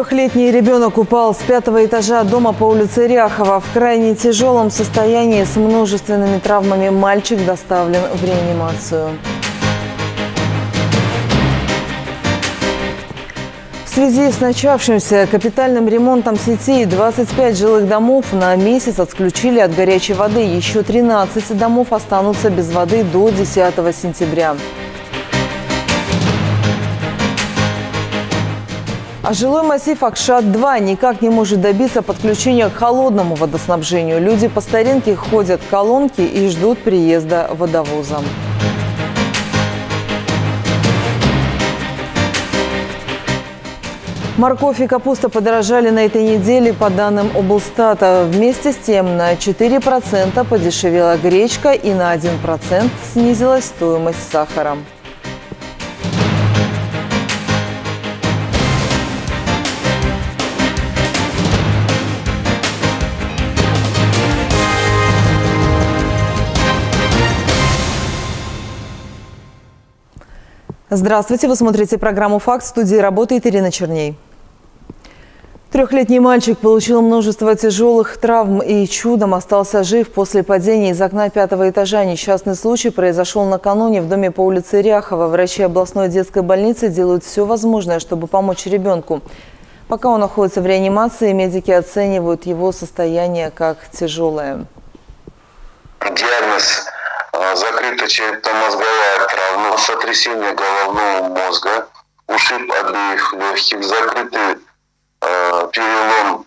Трехлетний ребенок упал с пятого этажа дома по улице Ряхова. В крайне тяжелом состоянии с множественными травмами мальчик доставлен в реанимацию. В связи с начавшимся капитальным ремонтом сетей 25 жилых домов на месяц отключили от горячей воды. Еще 13 домов останутся без воды до 10 сентября. А жилой массив Акшат-2 никак не может добиться подключения к холодному водоснабжению. Люди по старинке ходят к колонке и ждут приезда водовоза. Морковь и капуста подорожали на этой неделе по данным облстата. Вместе с тем на 4% подешевела гречка и на 1% снизилась стоимость сахара. Здравствуйте, вы смотрите программу «Факт». В студии работает Ирина Черней. Трехлетний мальчик получил множество тяжелых травм и чудом остался жив после падения из окна пятого этажа. Несчастный случай произошел накануне в доме по улице Ряхова. Врачи областной детской больницы делают все возможное, чтобы помочь ребенку. Пока он находится в реанимации, медики оценивают его состояние как тяжелое. Диагноз закрыта черепно-мозговая травма, сотрясение головного мозга, ушиб обеих легких, закрытый э, перелом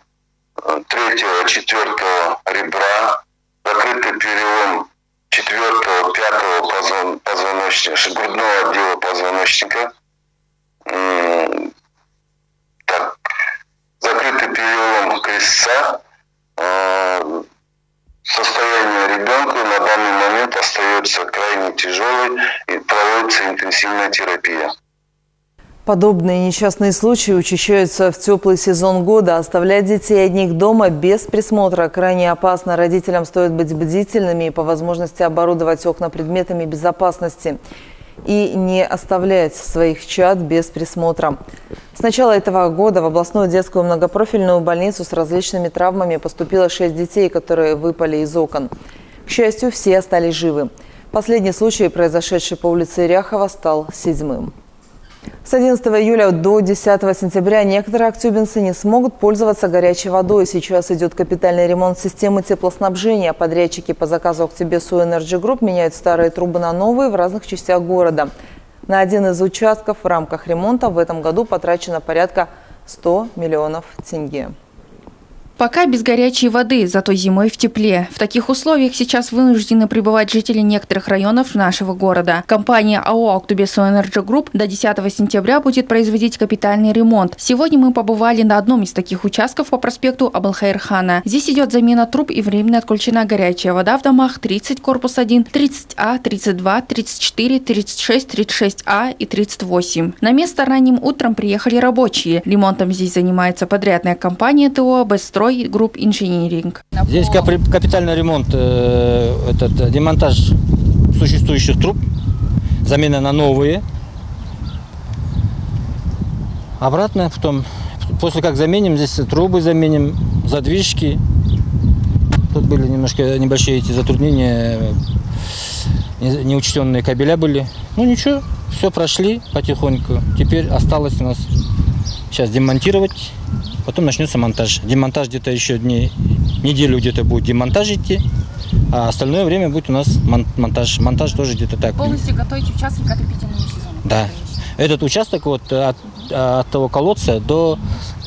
третьего, четвертого ребра, закрытый перелом четвертого, пятого позвон, позвоночника, грудного отдела позвоночника, так, закрытый перелом крестца, Состояние ребенка на данный момент остается крайне тяжелой и проводится интенсивная терапия. Подобные несчастные случаи учащаются в теплый сезон года. Оставлять детей одних дома без присмотра крайне опасно. Родителям стоит быть бдительными и по возможности оборудовать окна предметами безопасности и не оставлять своих чад без присмотра. Начала этого года в областную детскую многопрофильную больницу с различными травмами поступило 6 детей, которые выпали из окон. К счастью, все остались живы. Последний случай, произошедший по улице Ряхова, стал седьмым. С 11 июля до 10 сентября некоторые актюбинцы не смогут пользоваться горячей водой. Сейчас идет капитальный ремонт системы теплоснабжения. Подрядчики по заказу Актюбесу Energy Group меняют старые трубы на новые в разных частях города. На один из участков в рамках ремонта в этом году потрачено порядка 100 миллионов тенге. Пока без горячей воды, зато зимой в тепле. В таких условиях сейчас вынуждены пребывать жители некоторых районов нашего города. Компания АО «Aqtobe su-energy group» до 10 сентября будет производить капитальный ремонт. Сегодня мы побывали на одном из таких участков по проспекту Абулхаир хана. Здесь идет замена труб и временно отключена горячая вода в домах 30 корпус 1, 30А, 32, 34, 36, 36А и 38. На место ранним утром приехали рабочие. Ремонтом здесь занимается подрядная компания ТОО «Бестрой» строй групп инжиниринг. Здесь капитальный ремонт, э, этот, демонтаж существующих труб, замена на новые. Обратно потом, после как заменим, здесь трубы заменим, задвижки. Тут были немножко небольшие эти затруднения, неучтенные кабеля были. Ну ничего, все прошли потихоньку. Теперь осталось у нас сейчас демонтировать Потом начнется монтаж. Демонтаж где-то еще дней, неделю где-то будет демонтаж идти, а остальное время будет у нас монтаж. Монтаж тоже где-то так. Полностью готовить участок к отопительному сезону? Да. Этот участок вот от, от того колодца до,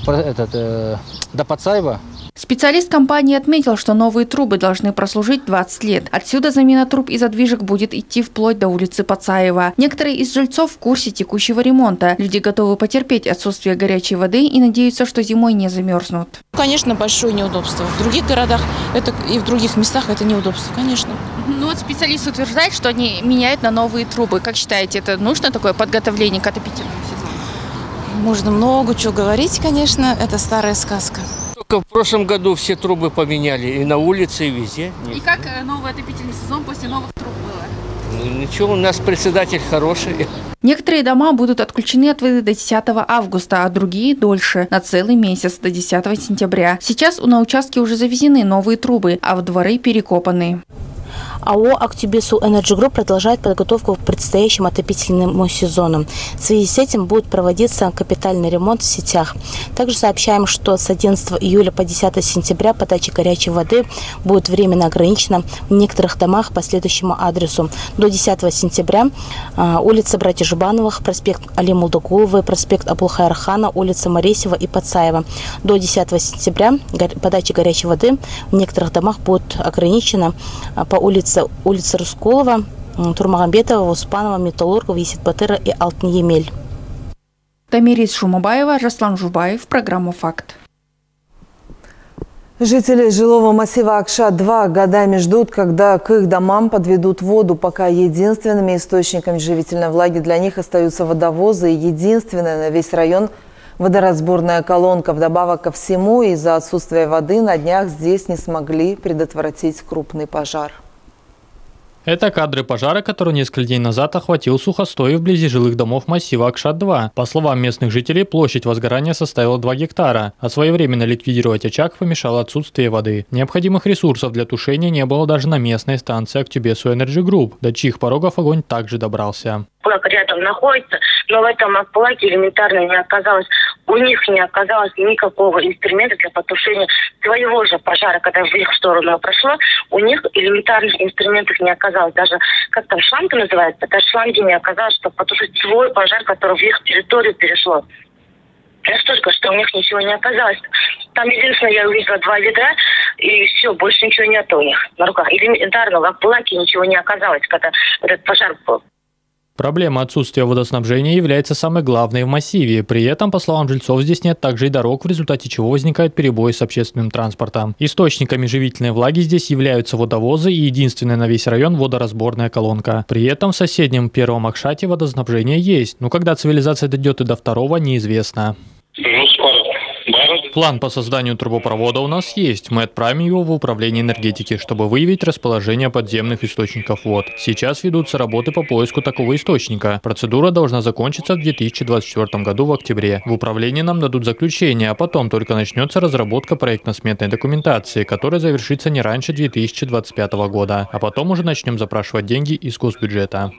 этот, э, до Пацаева Специалист компании отметил, что новые трубы должны прослужить 20 лет. Отсюда замена труб и задвижек будет идти вплоть до улицы Пацаева. Некоторые из жильцов в курсе текущего ремонта. Люди готовы потерпеть отсутствие горячей воды и надеются, что зимой не замерзнут. Конечно, большое неудобство. В других городах это, и в других местах это неудобство, конечно. Ну вот специалист утверждает, что они меняют на новые трубы. Как считаете, это нужно такое подготовление к отопительному сезону? Можно много чего говорить, конечно. Это старая сказка. Только в прошлом году все трубы поменяли и на улице, и везде. И как э, новый отопительный сезон после новых труб было? Ну, ничего, у нас председатель хороший. Некоторые дома будут отключены от воды до 10 августа, а другие – дольше, на целый месяц, до 10 сентября. Сейчас на участке уже завезены новые трубы, а в дворы перекопаны. АО «Aqtobe su-energy group» продолжает подготовку к предстоящему отопительному сезону. В связи с этим будет проводиться капитальный ремонт в сетях. Также сообщаем, что с 11 июля по 10 сентября подача горячей воды будет временно ограничена в некоторых домах по следующему адресу. До 10 сентября а, улица Братьев Жубановых, проспект Алии Молдагуловой, проспект Абулхаир хана, улица Маресьева и Пацаева. До 10 сентября подача горячей воды в некоторых домах будет ограничена а, по улице улица, улица Рыскулова, Турмагамбетова, Успанова, Металлургов, Еситбатыра и Алтын-Емель. Тамирис Шумабаева, Жаслан Жубаев, программа «Факт». Жители жилого массива Акша-2 годами ждут, когда к их домам подведут воду, пока единственными источниками живительной влаги для них остаются водовозы и единственная на весь район водоразборная колонка. Вдобавок ко всему, из-за отсутствия воды на днях здесь не смогли предотвратить крупный пожар. Это кадры пожара, который несколько дней назад охватил сухостой вблизи жилых домов массива Акшат-2. По словам местных жителей, площадь возгорания составила 2 гектара, а своевременно ликвидировать очаг помешало отсутствие воды. Необходимых ресурсов для тушения не было даже на местной станции Актюбесу Energy Group, до чьих порогов огонь также добрался. Плак рядом находится, но в этом плаке элементарно не оказалось у них не оказалось никакого инструмента для потушения своего же пожара, когда в их сторону прошло, у них элементарных инструментов не оказалось. Даже, как там, шланги называется, даже шланги не оказалось, чтобы потушить свой пожар, который в их территорию перешло. Настолько, что у них ничего не оказалось. Там единственное, я увидела два ведра, и все, больше ничего нет у них на руках. Элементарно, в плаке ничего не оказалось, когда этот пожар был. Проблема отсутствия водоснабжения является самой главной в массиве. При этом, по словам жильцов, здесь нет также и дорог, в результате чего возникает перебой с общественным транспортом. Источниками живительной влаги здесь являются водовозы и единственная на весь район водоразборная колонка. При этом в соседнем Первом Акшате водоснабжение есть, но когда цивилизация дойдет и до второго, неизвестно. План по созданию трубопровода у нас есть. Мы отправим его в управление энергетики, чтобы выявить расположение подземных источников вод. Сейчас ведутся работы по поиску такого источника. Процедура должна закончиться в 2024 году в октябре. В управлении нам дадут заключение, а потом только начнется разработка проектно-сметной документации, которая завершится не раньше 2025 года. А потом уже начнем запрашивать деньги из госбюджета.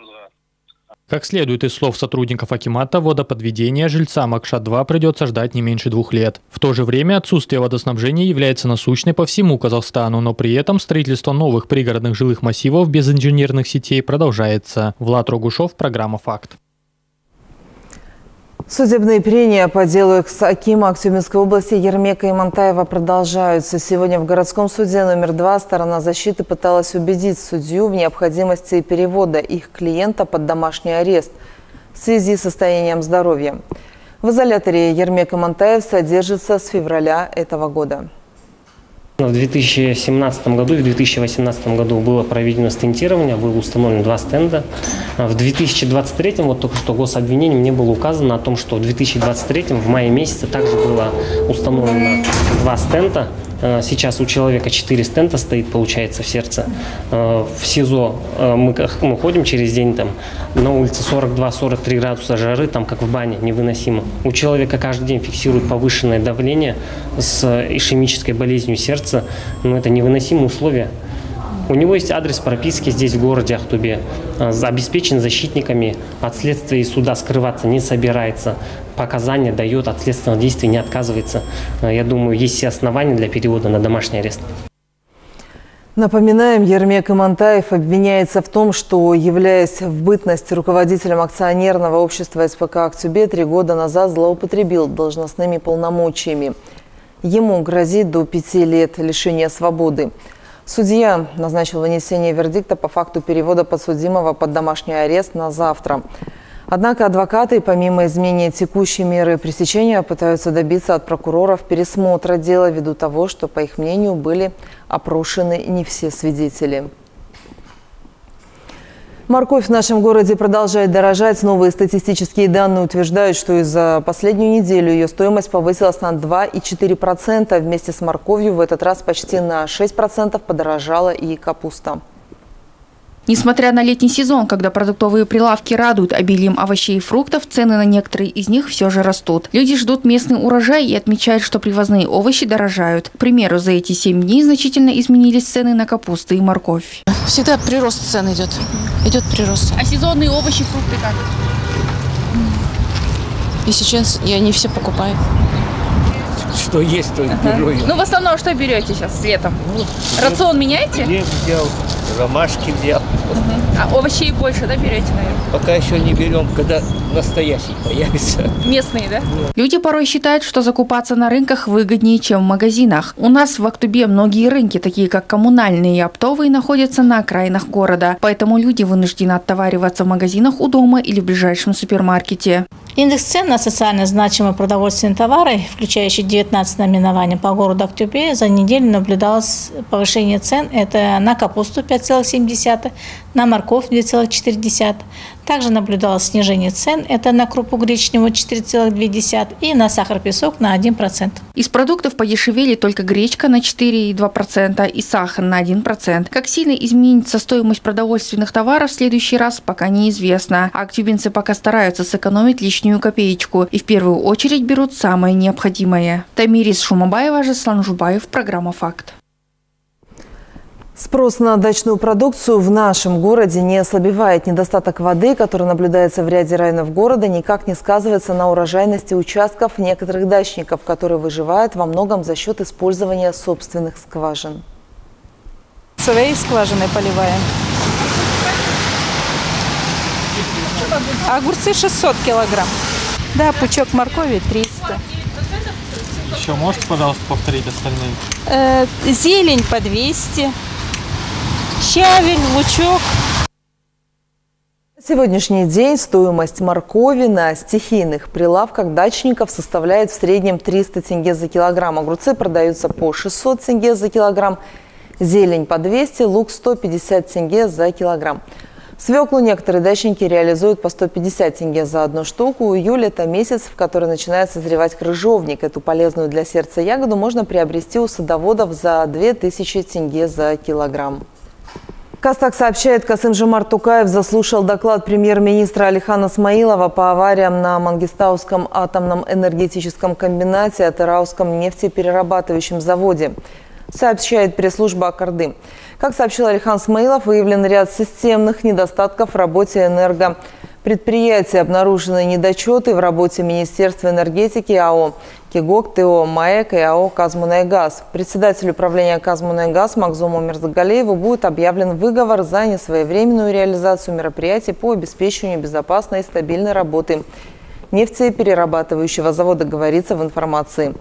Как следует из слов сотрудников Акимата, водоподведения жильцам Акша-2 придется ждать не меньше двух лет. В то же время отсутствие водоснабжения является насущной по всему Казахстану, но при этом строительство новых пригородных жилых массивов без инженерных сетей продолжается. Влад Рогушев, программа «Факт». Судебные прения по делу экс-акима Актюбинской области Ермека Имантаева продолжаются. Сегодня в городском суде номер два сторона защиты пыталась убедить судью в необходимости перевода их клиента под домашний арест в связи с состоянием здоровья. В изоляторе Ермек Имантаев содержится с февраля этого года. В 2017 году и в 2018 году было проведено стентирование, было установлено два стенда. В 2023, вот только что гособвинением мне было указано о том, что в 2023 в мае месяце также было установлено два стента Э, сейчас у человека 4 стента стоит, получается, в сердце. Э, в СИЗО э, мы, мы ходим через день, там, на улице 42-43 градуса жары, там как в бане, невыносимо. У человека каждый день фиксируют повышенное давление с ишемической болезнью сердца. Но ну, это невыносимые условия. У него есть адрес прописки здесь, в городе Ахтубе. Обеспечен защитниками, от следствия и суда скрываться не собирается показания дает, от следственных действий не отказывается. Э, я думаю, есть все основания для перевода на домашний арест. Напоминаем, Ермек Имантаев обвиняется в том, что, являясь в бытность руководителем акционерного общества СПК «Актюбе», три года назад злоупотребил должностными полномочиями. Ему грозит до пяти лет лишения свободы. Судья назначил вынесение вердикта по факту перевода подсудимого под домашний арест на завтра. Однако адвокаты, помимо изменения текущей меры пресечения, пытаются добиться от прокуроров пересмотра дела ввиду того, что, по их мнению, были опрошены не все свидетели. Морковь в нашем городе продолжает дорожать. Новые статистические данные утверждают, что за последнюю неделю ее стоимость повысилась на 2,4%. Вместе с морковью в этот раз почти на 6% подорожала и капуста. Несмотря на летний сезон, когда продуктовые прилавки радуют обилием овощей и фруктов, цены на некоторые из них все же растут. Люди ждут местный урожай и отмечают, что привозные овощи дорожают. К примеру, за эти 7 дней значительно изменились цены на капусту и морковь. Всегда прирост цен идет. Идет прирост. А сезонные овощи, фрукты как? И сейчас я не все покупаю. Что есть, то и беру. Ну, в основном, что берете сейчас летом? Рацион меняете? Хлеб взял, ромашки взял. А овощей больше, да, берете, наверное? Пока еще не берем, когда настоящий появится. Местные, да? Люди порой считают, что закупаться на рынках выгоднее, чем в магазинах. У нас в Актубе многие рынки, такие как коммунальные и оптовые, находятся на окраинах города. Поэтому люди вынуждены оттовариваться в магазинах у дома или в ближайшем супермаркете. Индекс цен на социально значимые продовольственные товары, включающий 19 наименований по городу Актюбе, за неделю наблюдалось повышение цен. Это на капусту 5,7, на морковь 2,4. Также наблюдалось снижение цен. Это на крупу гречневую 4,2 и на сахар-песок на 1%. Из продуктов подешевели только гречка на 4,2% и сахар на 1%. Как сильно изменится стоимость продовольственных товаров в следующий раз, пока неизвестно. А актюбинцы пока стараются сэкономить лишнюю копеечку и в первую очередь берут самое необходимое. Тамирис Шумабаева, Жаслан Жубаев, программа «Факт». Спрос на дачную продукцию в нашем городе не ослабевает. Недостаток воды, который наблюдается в ряде районов города, никак не сказывается на урожайности участков некоторых дачников, которые выживают во многом за счет использования собственных скважин. Своей скважиной поливаем. Огурцы 600 килограмм. Да, пучок моркови 300. Еще можете, пожалуйста, повторить остальные? Э, зелень по 200. Щавель, лучок. Сегодняшний день стоимость моркови на стихийных прилавках дачников составляет в среднем 300 тенге за килограмм. Огурцы продаются по 600 тенге за килограмм, зелень по 200, лук 150 тенге за килограмм. Свеклу некоторые дачники реализуют по 150 тенге за одну штуку. Июль – это месяц, в который начинает созревать крыжовник. Эту полезную для сердца ягоду можно приобрести у садоводов за 2000 тенге за килограмм. Кастак сообщает, Касым Жумар Тукаев заслушал доклад премьер-министра Алихана Смаилова по авариям на Мангистауском атомном энергетическом комбинате, Атырауском нефтеперерабатывающем заводе, сообщает пресс-служба Акарды. Как сообщил Алихан Смаилов, выявлен ряд системных недостатков в работе энерго предприятия. Обнаружены недочеты в работе Министерства энергетики АО КИГОК, ТО МАЭК и АО «Казмунайгаз». Председатель управления «Казмунайгаз» Макзуму Мирзагалееву будет объявлен выговор за несвоевременную реализацию мероприятий по обеспечению безопасной и стабильной работы нефтеперерабатывающего завода, говорится в информации.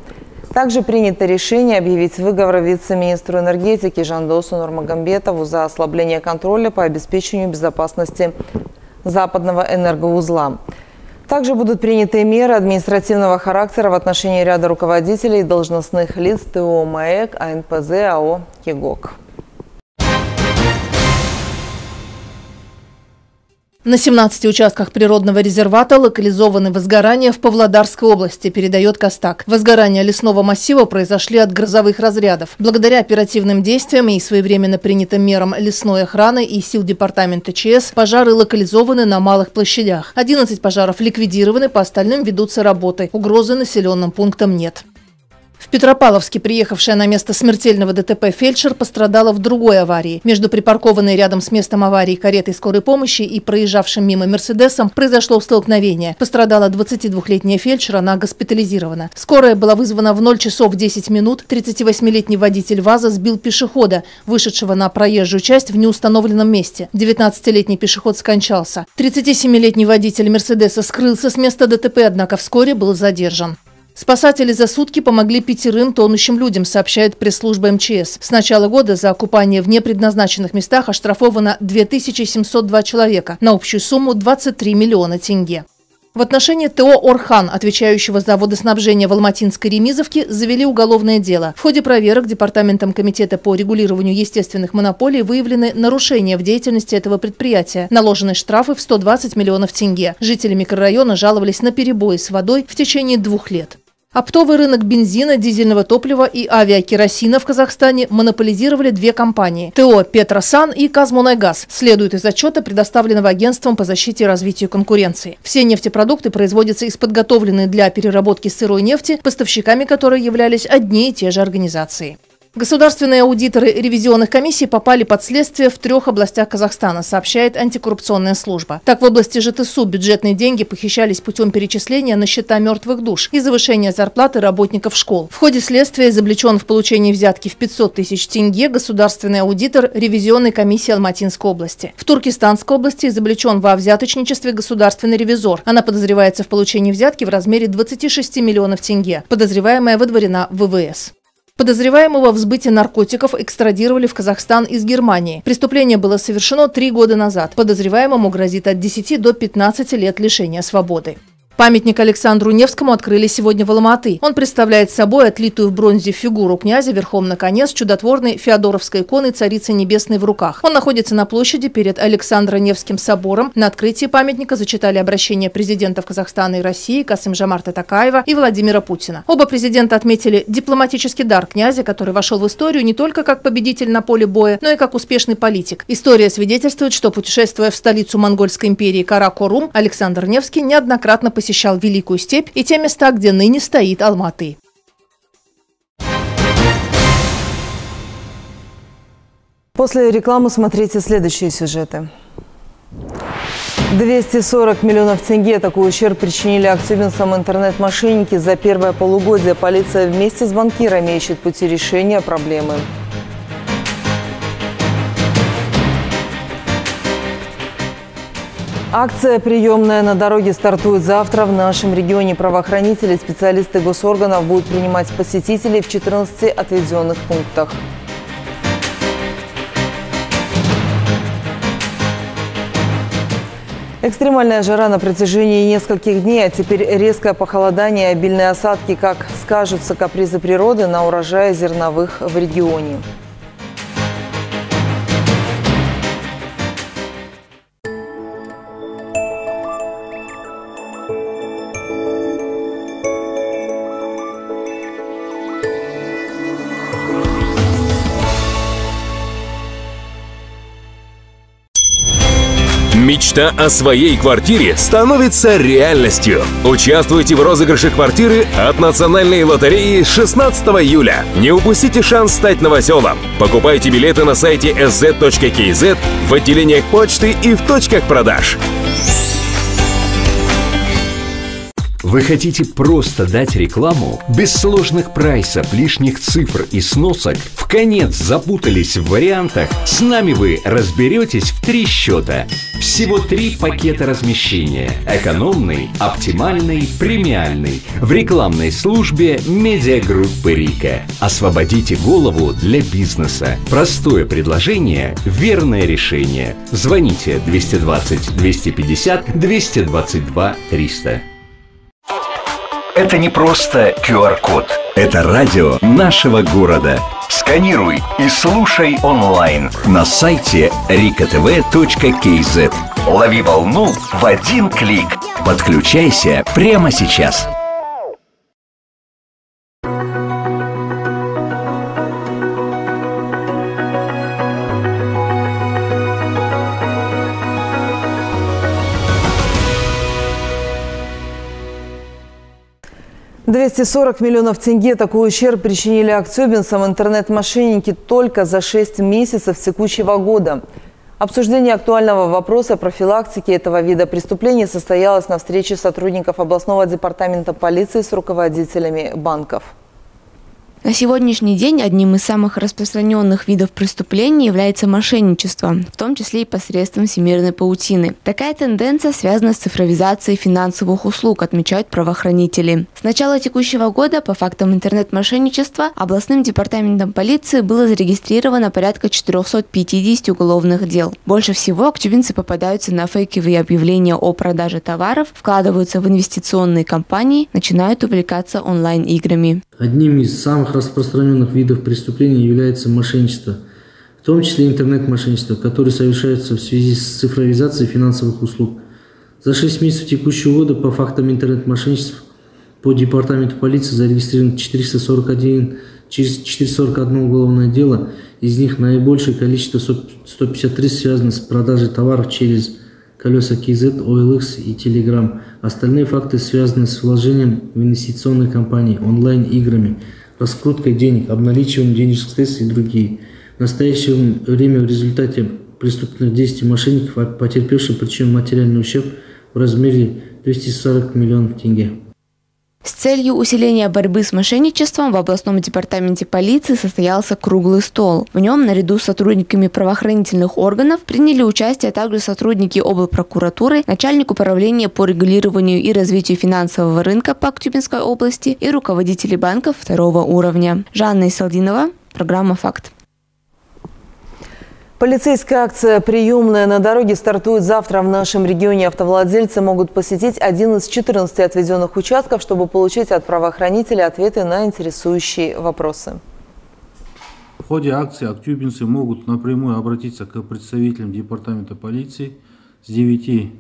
Также принято решение объявить выговор вице-министру энергетики Жандосу Нурмагомбетову за ослабление контроля по обеспечению безопасности западного энергоузла. Также будут приняты меры административного характера в отношении ряда руководителей и должностных лиц ТО МАЭК, АНПЗ, АО «Кигок». На 17 участках природного резервата локализованы возгорания в Павлодарской области, передает Костак. Возгорания лесного массива произошли от грозовых разрядов. Благодаря оперативным действиям и своевременно принятым мерам лесной охраны и сил департамента ЧС пожары локализованы на малых площадях. 11 пожаров ликвидированы, по остальным ведутся работы. Угрозы населенным пунктам нет. В Петропавловске приехавшая на место смертельного ДТП фельдшер пострадала в другой аварии. Между припаркованной рядом с местом аварии каретой скорой помощи и проезжавшим мимо Мерседесом произошло столкновение. Пострадала 22-летняя фельдшер, она госпитализирована. Скорая была вызвана в 0 часов 10 минут. 38-летний водитель ВАЗа сбил пешехода, вышедшего на проезжую часть в неустановленном месте. 19-летний пешеход скончался. 37-летний водитель Мерседеса скрылся с места ДТП, однако вскоре был задержан. Спасатели за сутки помогли пятерым тонущим людям, сообщает пресс-служба МЧС. С начала года за окупание в непредназначенных местах оштрафовано 2702 человека на общую сумму 23 миллиона тенге. В отношении ТО «Орхан», отвечающего за водоснабжение в Алматинской Ремизовке, завели уголовное дело. В ходе проверок Департаментом Комитета по регулированию естественных монополий выявлены нарушения в деятельности этого предприятия. Наложены штрафы в 120 миллионов тенге. Жители микрорайона жаловались на перебои с водой в течение двух лет. Оптовый рынок бензина, дизельного топлива и авиакеросина в Казахстане монополизировали две компании – ТО «Петросан» и «Казмунайгаз», следует из отчета, предоставленного Агентством по защите и развитию конкуренции. Все нефтепродукты производятся из подготовленной для переработки сырой нефти, поставщиками которой являлись одни и те же организации. Государственные аудиторы ревизионных комиссий попали под следствие в трех областях Казахстана, сообщает антикоррупционная служба. Так, в области ЖТСУ бюджетные деньги похищались путем перечисления на счета мертвых душ и завышения зарплаты работников школ. В ходе следствия изобличен в получении взятки в 500 тысяч тенге государственный аудитор ревизионной комиссии Алматинской области. В Туркестанской области изобличен во взяточничестве государственный ревизор. Она подозревается в получении взятки в размере 26 миллионов тенге. Подозреваемая выдворена в ВВС. Подозреваемого в сбытии наркотиков экстрадировали в Казахстан из Германии. Преступление было совершено три года назад. Подозреваемому грозит от 10 до 15 лет лишения свободы. Памятник Александру Невскому открыли сегодня в Алматы. Он представляет собой отлитую в бронзе фигуру князя верхом на коне с чудотворной феодоровской иконой Царицы Небесной в руках. Он находится на площади перед Александро-Невским собором. На открытии памятника зачитали обращение президентов Казахстана и России Касым Жамарта Такаева и Владимира Путина. Оба президента отметили дипломатический дар князя, который вошел в историю не только как победитель на поле боя, но и как успешный политик. История свидетельствует, что путешествуя в столицу Монгольской империи Каракорум, Александр Невский неоднократно посетил посещал Великую степь и те места, где ныне стоит Алматы. После рекламы смотрите следующие сюжеты. 240 миллионов тенге такой ущерб причинили активистам интернет-мошенники. За первое полугодие полиция вместе с банкирами ищет пути решения проблемы. Акция «Приемная на дороге» стартует завтра. В нашем регионе правоохранители специалисты госорганов будут принимать посетителей в 14 отведенных пунктах. Экстремальная жара на протяжении нескольких дней, а теперь резкое похолодание и обильные осадки. Как скажутся капризы природы на урожае зерновых в регионе. Мечта о своей квартире становится реальностью. Участвуйте в розыгрыше квартиры от Национальной лотереи 16 июля. Не упустите шанс стать новоселом. Покупайте билеты на сайте sz.kz, в отделениях почты и в точках продаж. Вы хотите просто дать рекламу? Без сложных прайсов, лишних цифр и сносок? В конец запутались в вариантах? С нами вы разберетесь в три счета. Всего три пакета размещения. Экономный, оптимальный, премиальный. В рекламной службе медиагруппы Рика. Освободите голову для бизнеса. Простое предложение, верное решение. Звоните 220 250 222 300. Это не просто QR-код. Это радио нашего города. Сканируй и слушай онлайн на сайте rikatv.kz. Лови волну в один клик. Подключайся прямо сейчас. 240 миллионов тенге такой ущерб причинили актюбинцам интернет-мошенники только за 6 месяцев текущего года. Обсуждение актуального вопроса профилактики этого вида преступлений состоялось на встрече сотрудников областного департамента полиции с руководителями банков. На сегодняшний день одним из самых распространенных видов преступлений является мошенничество, в том числе и посредством всемирной паутины. Такая тенденция связана с цифровизацией финансовых услуг, отмечают правоохранители. С начала текущего года по фактам интернет-мошенничества областным департаментом полиции было зарегистрировано порядка 450 уголовных дел. Больше всего актюбинцы попадаются на фейковые объявления о продаже товаров, вкладываются в инвестиционные компании, начинают увлекаться онлайн-играми. Одним из самых распространенных видов преступлений является мошенничество, в том числе интернет-мошенничество, которое совершается в связи с цифровизацией финансовых услуг. За 6 месяцев текущего года по фактам интернет-мошенничества По департаменту полиции зарегистрировано 441, 441 уголовное дело, из них наибольшее количество 153 связано с продажей товаров через колеса KZ, OLX и Telegram. Остальные факты связаны с вложением в инвестиционные компании, онлайн-играми, раскруткой денег, обналичиванием денежных средств и другие. В настоящее время в результате преступных действий мошенников потерпевшим причем материальный ущерб в размере 240 миллионов тенге. С целью усиления борьбы с мошенничеством в областном департаменте полиции состоялся круглый стол. В нем наряду с сотрудниками правоохранительных органов приняли участие также сотрудники облпрокуратуры, начальник управления по регулированию и развитию финансового рынка по Актюбинской области и руководители банков второго уровня. Жанна Исалдинова, программа «Факт». Полицейская акция «Приемная на дороге» стартует завтра. В нашем регионе автовладельцы могут посетить один из 14 отведенных участков, чтобы получить от правоохранителя ответы на интересующие вопросы. В ходе акции актюбинцы могут напрямую обратиться к представителям департамента полиции с 9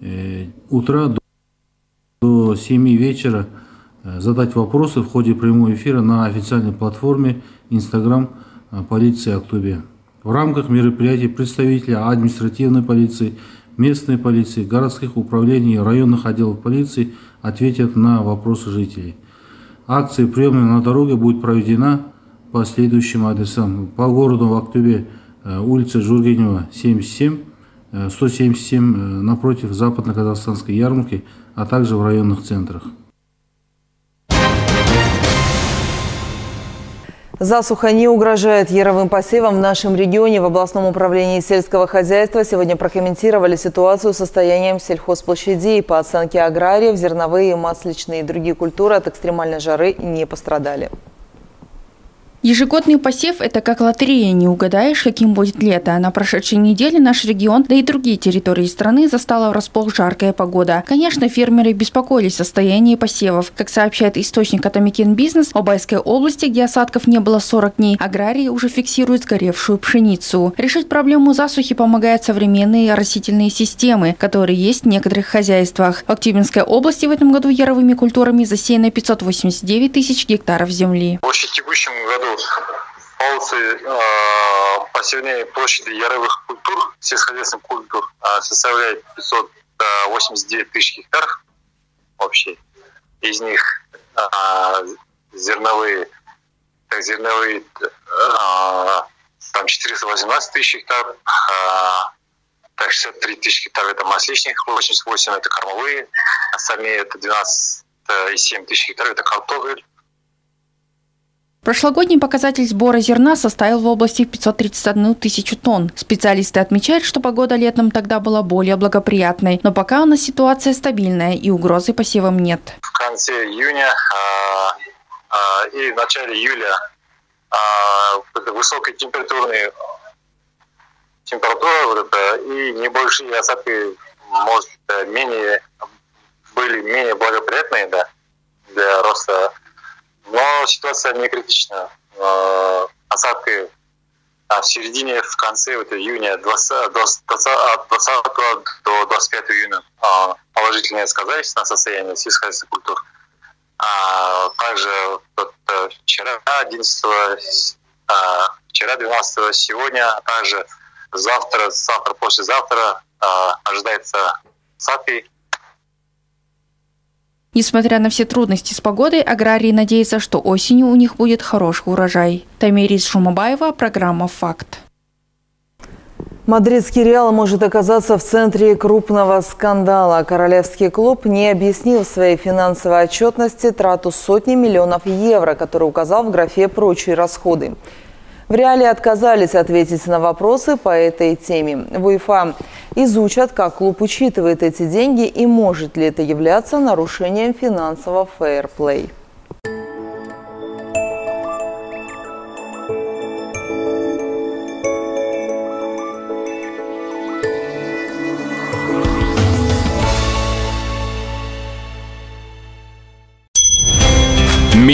э, утра до 7 вечера, э, задать вопросы в ходе прямого эфира на официальной платформе Инстаграм э, полиции Актубе. В рамках мероприятий представители административной полиции, местной полиции, городских управлений и районных отделов полиции ответят на вопросы жителей. Акция приемная на дороге будет проведена по следующим адресам. По городу в Актубе э, улица Жургенева, 77, 177 э, э, напротив западно-казахстанской ярмарки, а также в районных центрах. Засуха не угрожает яровым посевам в нашем регионе. В областном управлении сельского хозяйства сегодня прокомментировали ситуацию с состоянием сельхозплощадей. По оценке аграриев, зерновые, масличные и другие культуры от экстремальной жары не пострадали. Ежегодный посев – это как лотерея, не угадаешь, каким будет лето. На прошедшей неделе наш регион, да и другие территории страны застала врасплох жаркая погода. Конечно, фермеры беспокоились о состоянии посевов. Как сообщает источник Atameken Business, в Абайской области, где осадков не было 40 дней, аграрии уже фиксируют сгоревшую пшеницу. Решить проблему засухи помогают современные оросительные системы, которые есть в некоторых хозяйствах. В Актюбинской области в этом году яровыми культурами засеяно 589 тысяч гектаров земли. В текущем году полосы э, посевной площади яровых культур, сельскохозяйственных культур, э, составляет 589 тысяч гектаров вообще. Из них зерновые, так, зерновые там 418 тысяч гектаров, так 63 тысячи гектаров это масличных, 88 это кормовые, остальные это 12,7 тысяч гектаров это картофель, Прошлогодний показатель сбора зерна составил в области 531 тысячу тонн. Специалисты отмечают, что погода летом тогда была более благоприятной, но пока у нас ситуация стабильная и угрозы посевам нет. В конце июня э, э, и в начале июля э, высокие температурные температура вот это, и небольшие осадки может менее были менее благоприятные да, для роста но ситуация не критична. Э, осадки а в середине, в конце вот, июня 20, 20, 20 до 25 июня а, положительно сказались на состояние сельскохозяйственных культур. А также вот, э, вчера 11 а, вчера 12 сегодня, а также завтра, завтра, послезавтра ожидается сапи Несмотря на все трудности с погодой, аграрии надеются, что осенью у них будет хороший урожай. Тамирис Шумабаева, программа «Факт». Мадридский Реал может оказаться в центре крупного скандала. Королевский клуб не объяснил своей финансовой отчетности трату сотни миллионов евро, который указал в графе «Прочие расходы». В Реале отказались ответить на вопросы по этой теме. В УЕФА изучат, как клуб учитывает эти деньги и может ли это являться нарушением финансового фейерплей.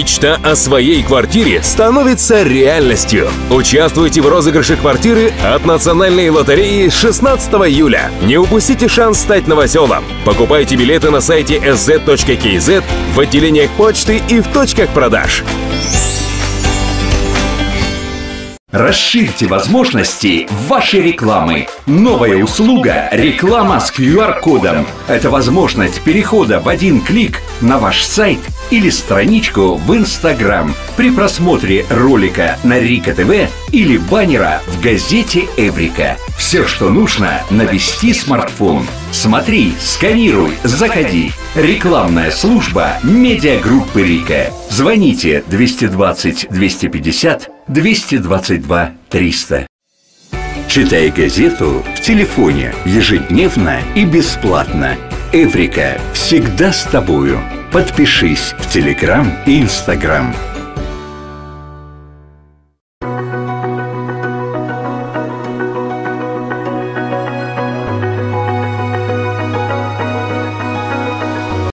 Мечта о своей квартире становится реальностью. Участвуйте в розыгрыше квартиры от Национальной лотереи 16 июля. Не упустите шанс стать новоселом. Покупайте билеты на сайте sz.kz, в отделениях почты и в точках продаж. Расширьте возможности вашей рекламы. Новая услуга – реклама с QR-кодом. Это возможность перехода в один клик на ваш сайт или страничку в Instagram при просмотре ролика на Рика ТВ или баннера в газете Эврика. Все, что нужно, навести смартфон. Смотри, сканируй, заходи. Рекламная служба медиагруппы Рика. Звоните 220 250 222 300. Читай газету в телефоне ежедневно и бесплатно. Эврика всегда с тобою. Подпишись в Телеграм и Инстаграм.